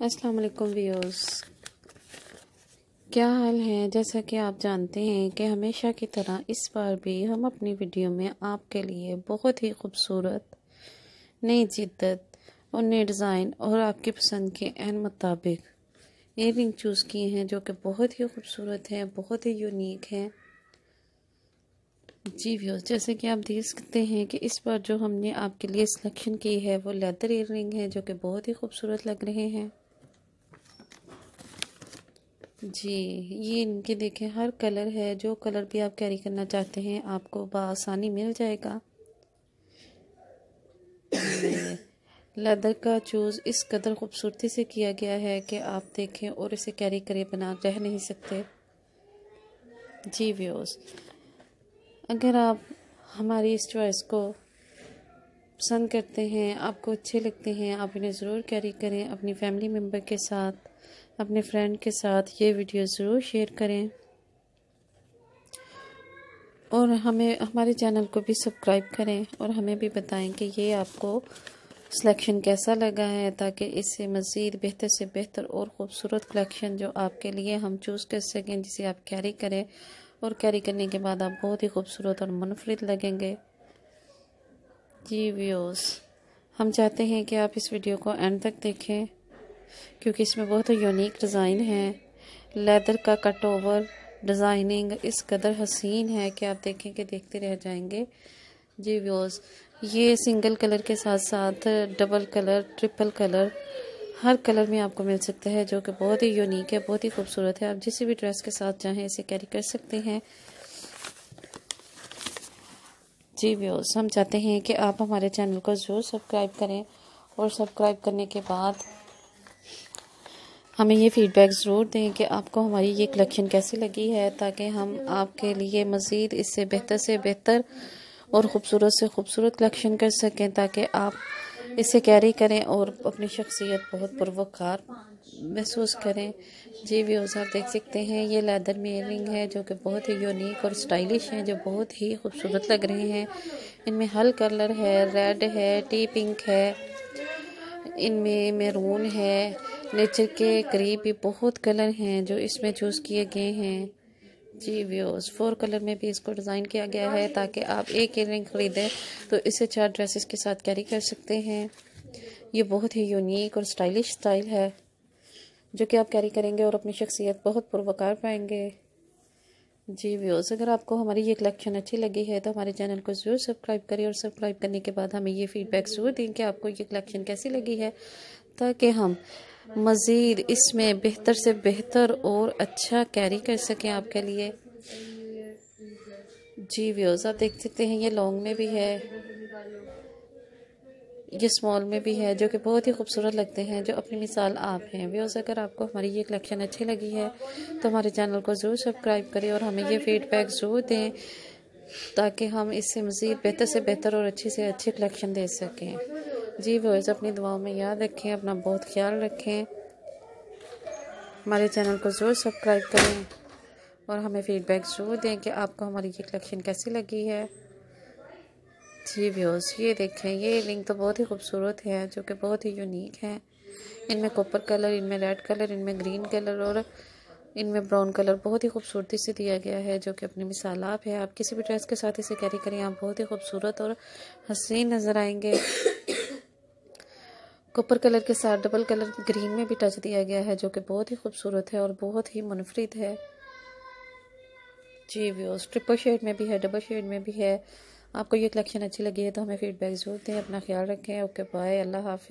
السلام علیکم ویوز کیا حال ہے؟ جیسا کہ آپ جانتے ہیں کہ ہمیشہ کی طرح اس بار بھی ہم اپنی ویڈیو میں آپ کے لیے بہت ہی خوبصورت، نئی جدت اور نئے ڈیزائن اور آپ کی پسند کے عین مطابق ایئر رنگ چوز کیے ہیں جو کہ بہت ہی خوبصورت ہیں، بہت ہی یونیک ہیں۔ جی ویوز جیسے کہ آپ دیکھ سکتے ہیں کہ اس بار جو ہم نے آپ کے لیے سلیکشن کی ہے وہ لیدر ایئر رنگ ہے جو کہ بہت ہی خوبصورت لگ رہے ہیں۔ جی یہ ان کے دیکھیں ہر کلر ہے، جو کلر بھی آپ کیری کرنا چاہتے ہیں، آپ کو بآسانی مل جائے گا۔ لیدر کا چوز اس قدر خوبصورتی سے کیا گیا ہے کہ آپ دیکھیں اور اسے کیری کرے بنا رہ نہیں سکتے۔ جی ویوز اگر آپ ہماری اس چوائس کو پسند کرتے ہیں، آپ کو اچھے لگتے ہیں، آپ انہیں ضرور کیری کریں اپنی فیملی ممبر کے ساتھ۔ اپنے فرینڈ کے ساتھ یہ ویڈیو ضرور شیئر کریں۔ اور ہمیں ہمارے چینل کو بھی سبسکرائب کریں اور ہمیں بھی بتائیں کہ یہ آپ کو سلیکشن کیسا لگا ہے تاکہ اس سے مزید بہتر سے بہتر اور خوبصورت کلیکشن جو آپ کے لیے ہم چوز کر سکیں، جسے آپ کیری کریں۔ اور کیری کرنے کے بعد آپ بہت ہی خوبصورت اور منفرد لگیں گے۔ جی ویوز ہم چاہتے ہیں کہ آپ اس ویڈیو کو اینڈ تک دیکھیں۔ کیونکہ اس میں بہت یونیک ڈیزائن ہے۔ لیدر کا کٹ اوور ڈیزائننگ اس قدر حسین ہے کہ آپ دیکھیں کہ دیکھتے رہ جائیں گے۔ جی ویوز یہ سنگل کلر کے ساتھ ساتھ ڈبل کلر ٹرپل کلر ہر کلر میں آپ کو مل سکتا ہے جو کہ بہت ہی یونیک ہے، بہت ہی خوبصورت ہے۔ آپ جسی بھی ڈریس کے ساتھ چاہیں اسے کیری کر سکتے ہیں۔ جی ویوز ہم چاہتے ہیں کہ آپ ہمارے چینل کو ضرور سبسکرائب کریں اور سبسکرائب کرنے کے بعد ہمیں یہ فیڈ بیک ضرور دیں کہ آپ کو ہماری یہ کلیکشن کیسی لگی ہے تاکہ ہم آپ کے لیے مزید اس سے بہتر سے بہتر اور خوبصورت سے خوبصورت کلیکشن کر سکیں تاکہ آپ اسے کیری کریں اور اپنی شخصیت بہت پروکار محسوس کریں۔ جی ویوز آپ دیکھ سکتے ہیں یہ لیدر میئرنگ ہے جو کہ بہت ہی یونیک اور سٹائلش ہیں، جو بہت ہی خوبصورت لگ رہے ہیں۔ ان میں ہل کلر ہے ریڈ ہے ٹی پنک ہے، ان میں میرون ہے۔ نیچر کے قریب بھی بہت کلر ہیں جو اس میں چوز کیے گئے ہیں۔ جی ویوز فور کلر میں بھی اس کو ڈیزائن کیا گیا ہے تاکہ آپ ایک ایئر رنگ خریدیں تو اسے چار ڈریسز کے ساتھ کیری کر سکتے ہیں۔ یہ بہت ہی یونیک اور سٹائلش سٹائل ہے جو کہ آپ کیری کریں گے اور اپنی شخصیت بہت پروکار پائیں گے۔ جی ویوز اگر آپ کو ہماری یہ کلیکشن اچھی لگی ہے تو ہمارے چینل کو ضرور سبسکرائب کریں اور سبسکرائب کرنے کے بعد ہمیں یہ فیڈ بیک ضرور دیں کہ آپ کو یہ کلیکشن کیسی لگی ہے تاکہ ہم مزید اس میں بہتر سے بہتر اور اچھا کیری کر سکیں آپ کے لیے۔ جی ویوز، آپ دیکھ سکتے ہیں یہ لانگ میں بھی ہے۔ یہ سمال میں بھی ہے جو کہ بہت ہی خوبصورت لگتے ہیں، جو اپنی مثال آپ ہیں۔ ویوز، اگر آپ کو ہماری یہ کلیکشن اچھی لگی ہے تو ہمارے چینل کو ضرور سبسکرائب کریں اور ہمیں یہ فیڈ بیک ضرور دیں تاکہ ہم اس سے مزید بہتر سے بہتر اور اچھی سے اچھی کلیکشن دے سکیں۔ جی ویوز اپنی دعاؤں میں یاد رکھیں، اپنا بہت خیال رکھیں۔ ہمارے چینل کو ضرور سبسکرائب کریں اور ہمیں فیڈ بیک ضرور دیں کہ آپ کو ہماری یہ کلیکشن کیسی لگی ہے۔ جی ویوز یہ دیکھیں، یہ لنک تو بہت ہی خوبصورت ہے جو کہ بہت ہی یونیک ہے۔ ان میں کوپر کلر ان میں ریڈ کلر ان میں گرین کلر اور ان میں براؤن کلر بہت ہی خوبصورتی سے دیا گیا ہے جو کہ اپنی مثال آپ ہے۔ آپ کسی بھی ڈریس کے ساتھ اسے کیری کریں، آپ بہت ہی خوبصورت اور حسین نظر آئیں گے۔ کپر کلر کے ساتھ ڈبل کلر گرین میں بھی ٹچ دیا گیا ہے جو کہ بہت ہی خوبصورت ہے اور بہت ہی منفرد ہے۔ جی ویوز ٹرپل شیڈ میں بھی ہے ڈبل شیڈ میں بھی ہے۔ آپ کو یہ کلیکشن اچھی لگی ہے تو ہمیں فیڈ بیک ضرور دیں، اپنا خیال رکھیں۔ اوکے بائے اللہ حافظ۔